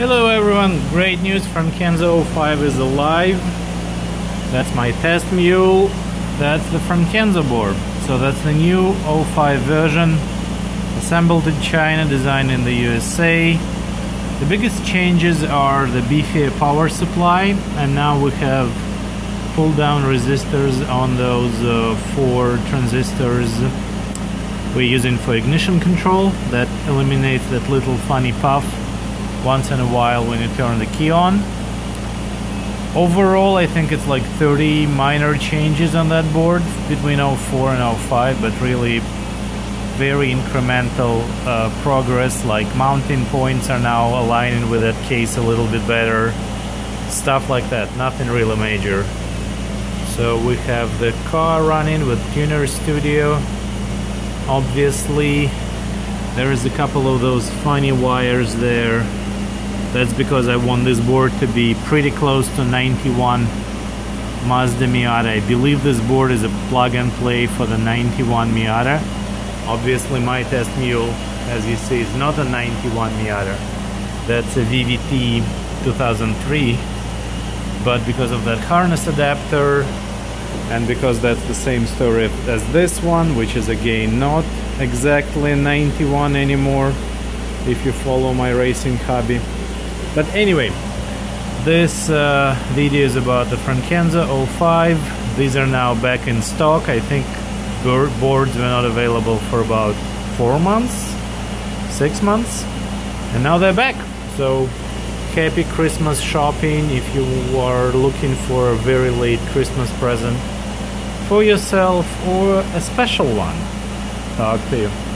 Hello everyone, great news Frankenso 05 is alive. That's my test mule. That's the Frankenso board. So that's the new 05 version, assembled in China, designed in the USA. The biggest changes are the beefier power supply and now we have pull down resistors on those uh, four transistors we're using for ignition control that eliminates that little funny puff once in a while when you turn the key on. Overall, I think it's like 30 minor changes on that board between 04 and 05, but really very incremental uh, progress, like mounting points are now aligning with that case a little bit better, stuff like that, nothing really major. So we have the car running with Tuner Studio. Obviously, there is a couple of those funny wires there that's because I want this board to be pretty close to 91 Mazda Miata. I believe this board is a plug and play for the 91 Miata. Obviously my test mule, as you see, is not a 91 Miata. That's a VVT 2003. But because of that harness adapter, and because that's the same story as this one, which is again not exactly 91 anymore, if you follow my racing hobby. But anyway, this uh, video is about the Frankenso 05. These are now back in stock. I think boards were not available for about four months, six months, and now they're back. So happy Christmas shopping if you are looking for a very late Christmas present for yourself or a special one. Talk to you.